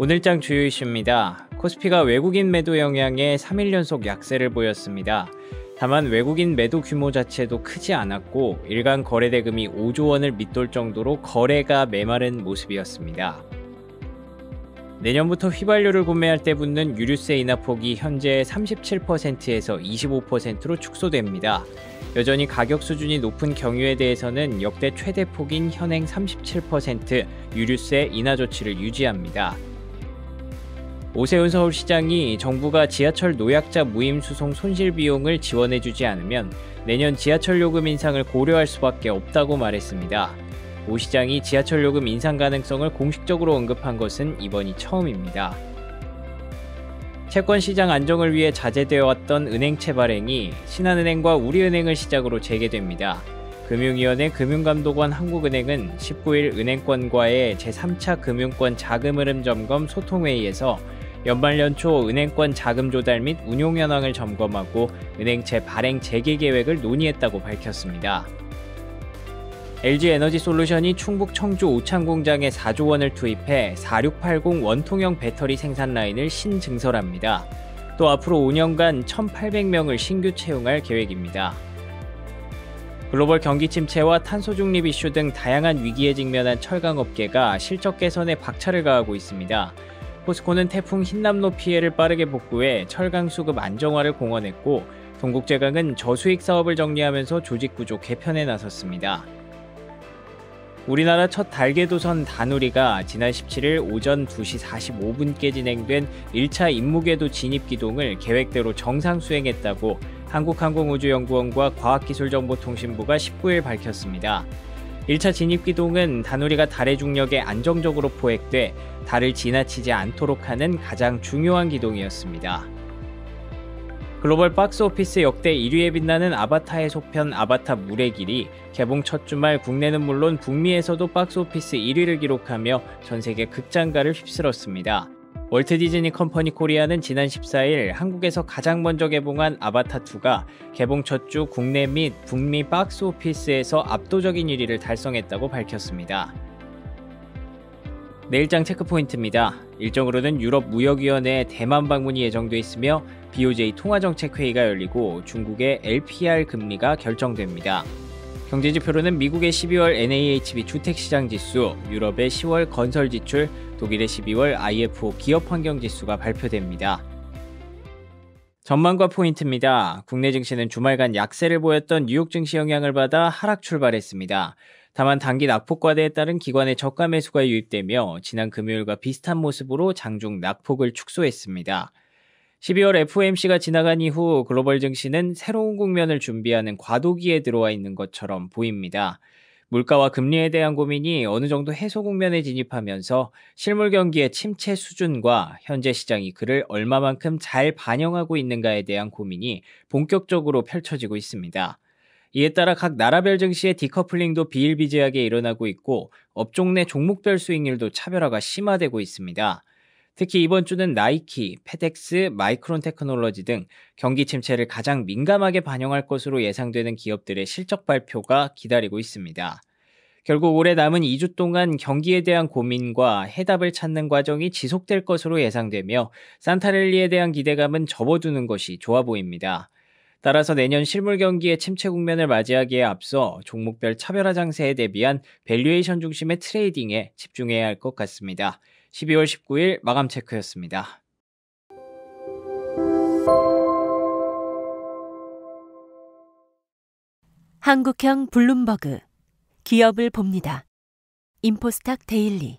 오늘장 주요 이슈입니다. 코스피가 외국인 매도 영향에 3일 연속 약세를 보였습니다. 다만 외국인 매도 규모 자체도 크지 않았고 일간 거래 대금이 5조 원을 밑돌 정도로 거래가 메마른 모습이었습니다. 내년부터 휘발유를 구매할 때 붙는 유류세 인하 폭이 현재 37%에서 25%로 축소됩니다. 여전히 가격 수준이 높은 경유에 대해서는 역대 최대 폭인 현행 37% 유류세 인하 조치를 유지합니다. 오세훈 서울시장이 정부가 지하철 노약자 무임 수송 손실 비용을 지원해주지 않으면 내년 지하철 요금 인상을 고려할 수밖에 없다고 말했습니다. 오 시장이 지하철 요금 인상 가능성을 공식적으로 언급한 것은 이번이 처음입니다. 채권 시장 안정을 위해 자제되어 왔던 은행채 발행이 신한은행과 우리은행을 시작으로 재개됩니다. 금융위원회 금융감독원 한국은행은 19일 은행권과의 제3차 금융권 자금 흐름 점검 소통회의에서 연말 연초 은행권 자금 조달 및 운용 현황을 점검하고 은행채 발행 재개 계획을 논의했다고 밝혔습니다. LG 에너지 솔루션이 충북 청주 오창 공장에 4조 원을 투입해 4680 원통형 배터리 생산 라인을 신증설합니다. 또 앞으로 5년간 1,800명을 신규 채용할 계획입니다. 글로벌 경기 침체와 탄소 중립 이슈 등 다양한 위기에 직면한 철강 업계가 실적 개선에 박차를 가하고 있습니다. 포스코는 태풍 흰남노 피해를 빠르게 복구해 철강 수급 안정화를 공언했고 동국제강은 저수익 사업을 정리하면서 조직 구조 개편에 나섰습니다. 우리나라 첫 달궤도선 다누리가 지난 17일 오전 2시 45분께 진행된 1차 임무궤도 진입 기동을 계획대로 정상 수행했다고 한국항공우주연구원과 과학기술정보통신부가 19일 밝혔습니다. 1차 진입 기동은 다누리가 달의 중력에 안정적으로 포획돼 달을 지나치지 않도록 하는 가장 중요한 기동이었습니다. 글로벌 박스 오피스 역대 1위에 빛나는 아바타의 속편 아바타 물의 길이 개봉 첫 주말 국내는 물론 북미에서도 박스 오피스 1위를 기록하며 전 세계 극장가를 휩쓸었습니다. 월트 디즈니 컴퍼니 코리아는 지난 14일 한국에서 가장 먼저 개봉한 아바타2가 개봉 첫 주 국내 및 북미 박스 오피스에서 압도적인 1위를 달성했다고 밝혔습니다. 내일장 체크포인트입니다. 일정으로는 유럽 무역위원회 대만 방문이 예정돼 있으며 BOJ 통화정책회의가 열리고 중국의 LPR 금리가 결정됩니다. 경제지표로는 미국의 12월 NAHB 주택시장지수, 유럽의 10월 건설지출, 독일의 12월 IFO 기업환경지수가 발표됩니다. 전망과 포인트입니다. 국내 증시는 주말간 약세를 보였던 뉴욕 증시 영향을 받아 하락 출발했습니다. 다만 단기 낙폭과대에 따른 기관의 저가 매수가 유입되며 지난 금요일과 비슷한 모습으로 장중 낙폭을 축소했습니다. 12월 FOMC가 지나간 이후 글로벌 증시는 새로운 국면을 준비하는 과도기에 들어와 있는 것처럼 보입니다. 물가와 금리에 대한 고민이 어느 정도 해소 국면에 진입하면서 실물 경기의 침체 수준과 현재 시장이 그를 얼마만큼 잘 반영하고 있는가에 대한 고민이 본격적으로 펼쳐지고 있습니다. 이에 따라 각 나라별 증시의 decoupling도 비일비재하게 일어나고 있고 업종 내 종목별 수익률도 차별화가 심화되고 있습니다. 특히 이번 주는 나이키, 페덱스, 마이크론 테크놀로지 등 경기 침체를 가장 민감하게 반영할 것으로 예상되는 기업들의 실적 발표가 기다리고 있습니다. 결국 올해 남은 2주 동안 경기에 대한 고민과 해답을 찾는 과정이 지속될 것으로 예상되며 Santa rally에 대한 기대감은 접어두는 것이 좋아 보입니다. 따라서 내년 실물 경기의 침체 국면을 맞이하기에 앞서 종목별 차별화 장세에 대비한 valuation 중심의 trading에 집중해야 할 것 같습니다. 12월 19일 마감 체크였습니다. 한국형 블룸버그 기업을 봅니다. 인포스탁 데일리